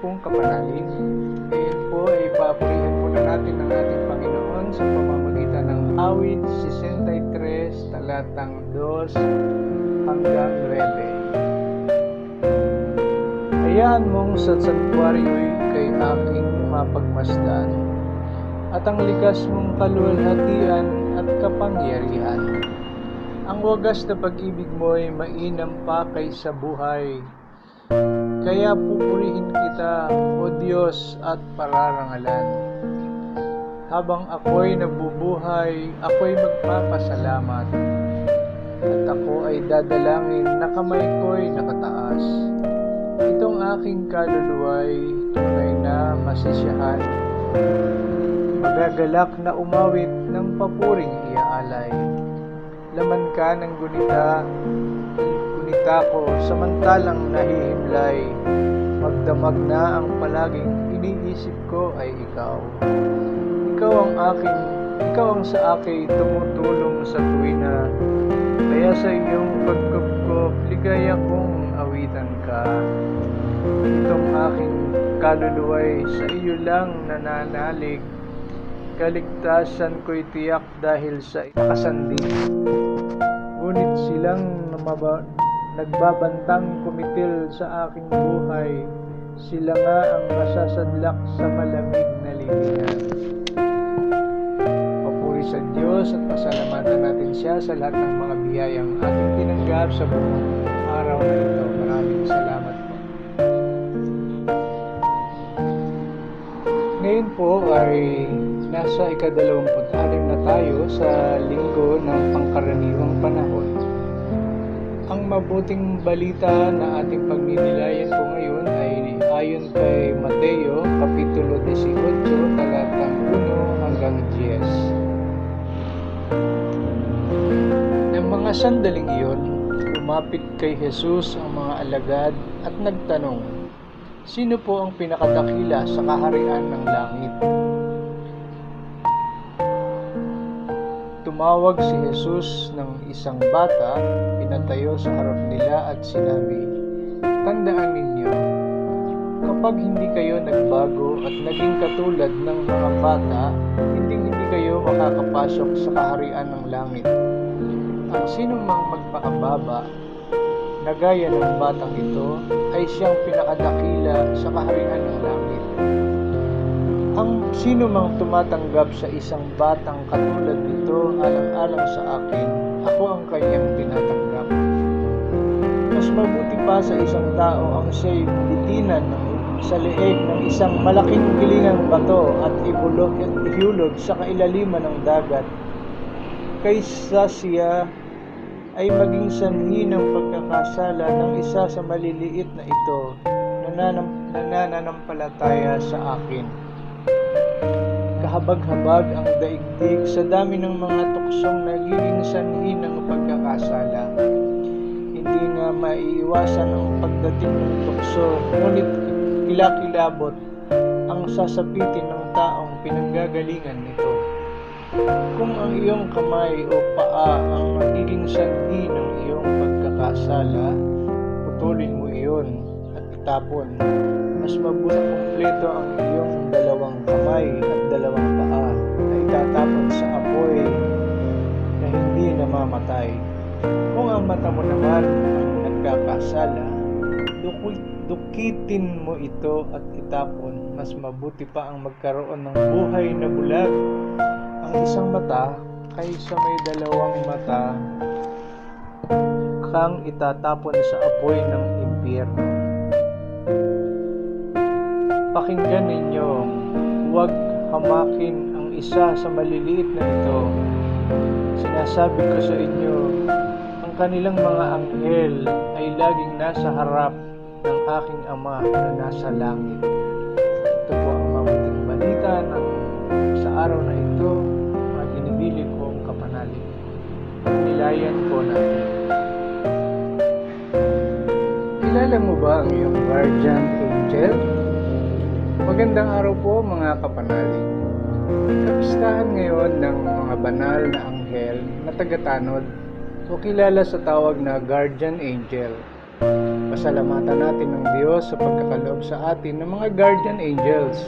pong kapanalig. Ngayon po ay papakilan po na natin ang ating Panginoon sa pamamagitan ng awit 63, talatang 2 hanggang 9. Hayaan mong sa santuaryo'y kay aking mapagmasdan at ang likas mong kaluwalhatian at kapangyarihan. Ang wagas na pag-ibig mo ay mainam pa kaysa buhay kaya pupurihin kita, O Diyos, at pararangalan. Habang ako'y nabubuhay, ako'y magpapasalamat. At ako ay dadalangin na kamay ko'y nakataas. Itong aking kaluluwa'y tunay na masisiyahan. Magagalak na umawit ng papuring iaalay. Laman ka ng gunita, gunita ko samantalang nahihimlay. Magdamag na ang palaging iniisip ko ay ikaw. Ikaw ang aking, ikaw ang sa akin tumutulong sa tuwina. Kaya sa iyong pagkupkup, ligaya kong awitan ka. Itong aking kaluluway sa iyo lang nananalig. Kaligtasan ko'y tiyak dahil sa nakasandi. Ngunit silang namaba, nagbabantang kumitil sa aking buhay. Sila nga ang masasadlak sa malamig na libingan. Papuri sa Diyos at pasalamatan natin siya sa lahat ng mga biyayang ating tinanggap sa buong araw na ito. Maraming salamat po. Ngayon po ay nasa ikadalawamput-anim na tayo sa linggo ng pangkaraniwang panahon. Mabuting balita na ating pagninilayan po ngayon ay ayon kay Mateo, Kapitulo 18, talatang 1 hanggang 10. Ng mga sandaling iyon, lumapit kay Jesus ang mga alagad at nagtanong, Sino po ang pinakadakila sa kaharian ng langit? Tumawag si Jesus ng isang bata, pinatayo sa harap nila at sinabi, Tandaan ninyo, kapag hindi kayo nagbago at naging katulad ng mga bata, hindi hindi kayo makakapasok sa kaharian ng langit. Ang sinong mang magpakababa na gaya ng batang ito ay siyang pinakadakila sa kaharian ng langit. Ang sino mang tumatanggap sa isang batang katulad nito alang-alang sa akin, ako ang kanyang tinatanggap. Mas mabuti pa sa isang tao ang siya'y bitinan ng sa leeg ng isang malaking gilingang bato at ibulog at ihulog sa kailaliman ng dagat kaysa siya ay maging sanhi ng pagkakasala ng isa sa maliliit na ito na nananampalataya sa akin. Kahabag-habag ang daigdig sa dami ng mga tuksong nagiging sanhi ng pagkakasala. Hindi nga maiiwasan ang pagdating ng tukso, ngunit kilakilabot ang sasapitin ng taong pinanggagalingan nito. Kung ang iyong kamay o paa ang magiging sanhi ng iyong pagkakasala, putulin mo iyon at itapon. Mas mabuti kumpleto ang iyong dalawang kamay at dalawang paa na itatapon sa apoy na hindi namamatay. Kung ang mata mo naman ang nagkakasala, dukitin mo ito at itapon. Mas mabuti pa ang magkaroon ng buhay na bulag ang isang mata kaysa may dalawang mata kang itatapon sa apoy ng impyerno. Pakinggan ninyo, huwag hamakin ang isa sa maliliit na ito. Sinasabi ko sa inyo, ang kanilang mga anghel ay laging nasa harap ng aking Ama na nasa langit. Ito po ang mabuting balita ng sa araw na ito, mga ginibili kong kapanalig. Nilayan po natin. Kilala mo ba ang iyong guardian angel? Magandang araw po mga kapanalig. Kapistahan ngayon ng mga banal na anghel na tagatanod o kilala sa tawag na guardian angel. Pasalamatan natin ng Diyos sa pagkakaloob sa atin ng mga guardian angels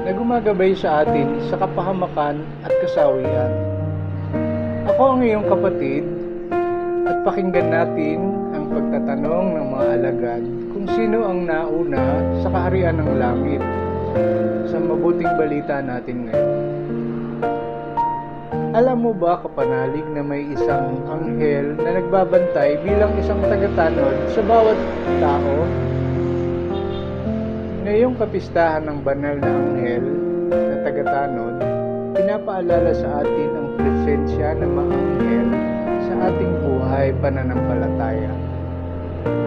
na gumagabay sa atin sa kapahamakan at kasawian. Ako ang iyong kapatid, At pakinggan natin ang pagtatanong ng mga alagad kung sino ang nauna sa kaharian ng langit sa mabuting balita natin ngayon. Alam mo ba kapanalig na may isang anghel na nagbabantay bilang isang tagatanod sa bawat tao? Ngayong kapistahan ng banal na anghel na tagatanod, pinapaalala sa atin ang presensya ng mga anghel sa ating buhay pananampalataya.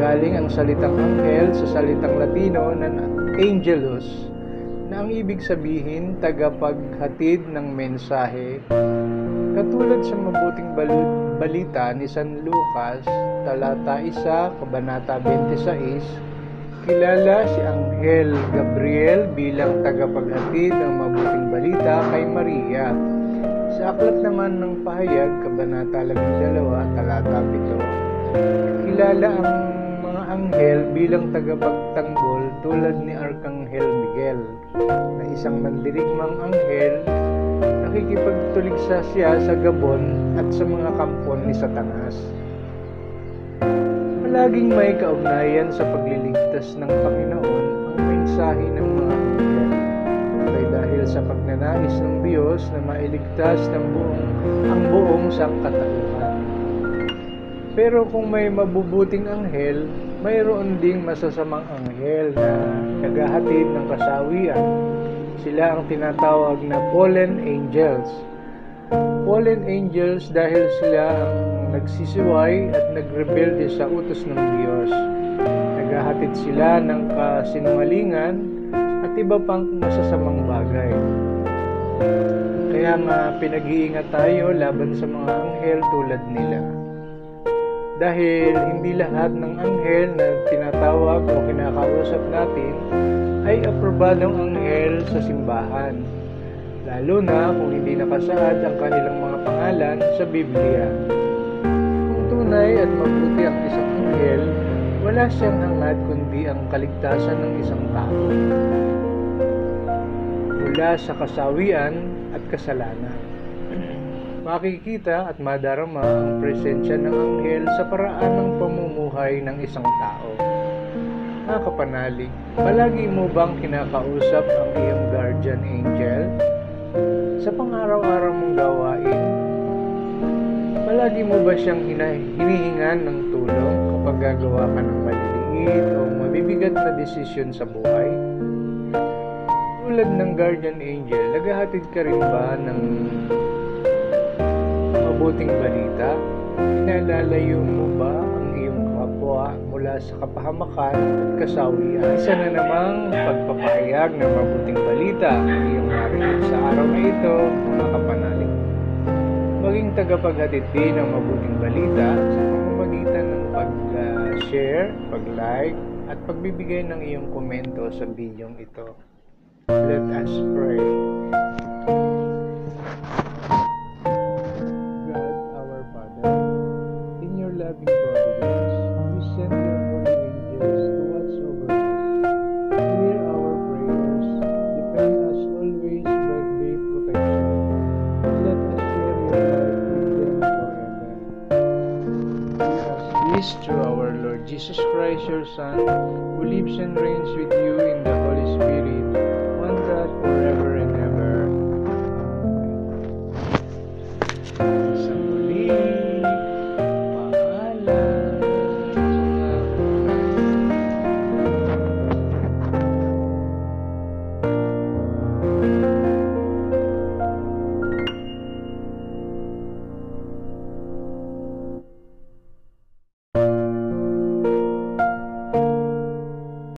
Galing ang salitang anghel sa salitang Latino na angelus na ang ibig sabihin tagapaghatid ng mensahe Katulad sa mabuting balita ni San Lucas, talata 1, kabanata 26, kilala si Anghel Gabriel bilang tagapaghatid ng mabuting balita kay Maria. Sa aklat naman ng pahayag, kabanata 12, talata 7, kilala ang mga anghel bilang tagapagtanggol tulad ni Arkanghel Miguel, na isang mandirigmang anghel nakikipagtuligsa siya sa Gabon at sa mga kampon ni Satanas. Palaging may kaugnayan sa pagliligtas ng Panginoon ang mensahe ng mga anghel. Kaya dahil sa pagnanais ng Diyos na mailigtas ng buong, ang buong sangkatauhan. Pero kung may mabubuting anghel, mayroon ding masasamang anghel na naghahatid ng kasawian sila ang tinatawag na fallen angels. Fallen angels dahil sila ang nagsisiway at nagrebelde sa utos ng Diyos. Naghahatid sila ng kasinungalingan at iba pang masasamang bagay. Kaya nga pinag-iingat tayo laban sa mga anghel tulad nila. Dahil hindi lahat ng anghel na tinatawag o kinakausap natin ay aprobadong anghel sa simbahan, lalo na kung hindi nakasaad ang kanilang mga pangalan sa Biblia. Kung tunay at mabuti ang isang anghel, wala siyang hangad kundi ang kaligtasan ng isang tao mula sa kasawian at kasalanan. Makikita at madarama ang presensya ng anghel sa paraan ng pamumuhay ng isang tao mga kapanalig, palagi mo bang kinakausap ang iyong guardian angel? Sa pang-araw-araw mong gawain, palagi mo ba siyang hinihingan ng tulong kapag gagawa ka ng maliliit o mabibigat na desisyon sa buhay? Tulad ng guardian angel, naghahatid ka rin ba ng mabuting balita? Inalalayo mo ba mula sa kapahamakan at kasawian. Isa na namang pagpapahayag ng mabuting balita ang iyong narinig sa araw na ito, mga kapanalig. Maging tagapaghatid din ng mabuting balita sa pamamagitan ng pag-share, pag-like, at pagbibigay ng iyong komento sa bidyong ito. Let us pray. Christ, through our Lord Jesus Christ, your Son, who lives and reigns with you in the